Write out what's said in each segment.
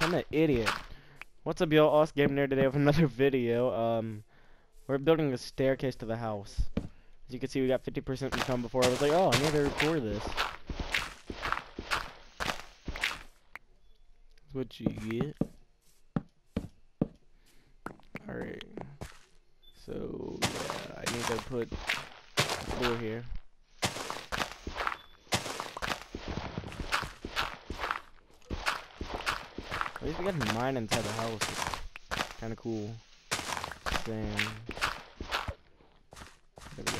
I'm an idiot. What's up, y'all? Aust Game Nerd today with another video. Um, we're building a staircase to the house. As you can see, we got 50% become before. I was like, oh, I need to record this. That's what you get. Alright. So, yeah, I need to put floor here. At least we got a mine inside the house. Kind of cool. Then there we go.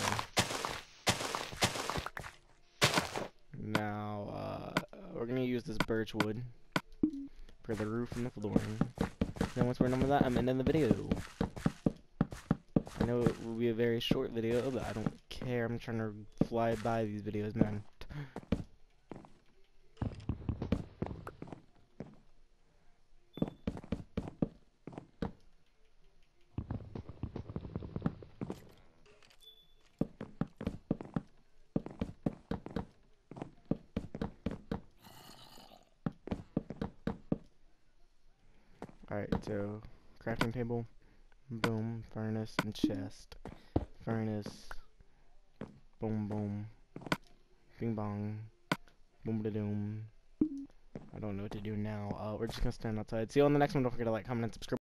Now uh, we're gonna use this birch wood for the roof and the flooring. Then once we're done with that, I'm ending the video. I know it will be a very short video, but I don't care. I'm trying to fly by these videos, man. Alright, so crafting table, boom, furnace and chest, furnace, boom boom, bing bong, boom da doom. I don't know what to do now. Uh, we're just gonna stand outside. See you on the next one. Don't forget to like, comment, and subscribe.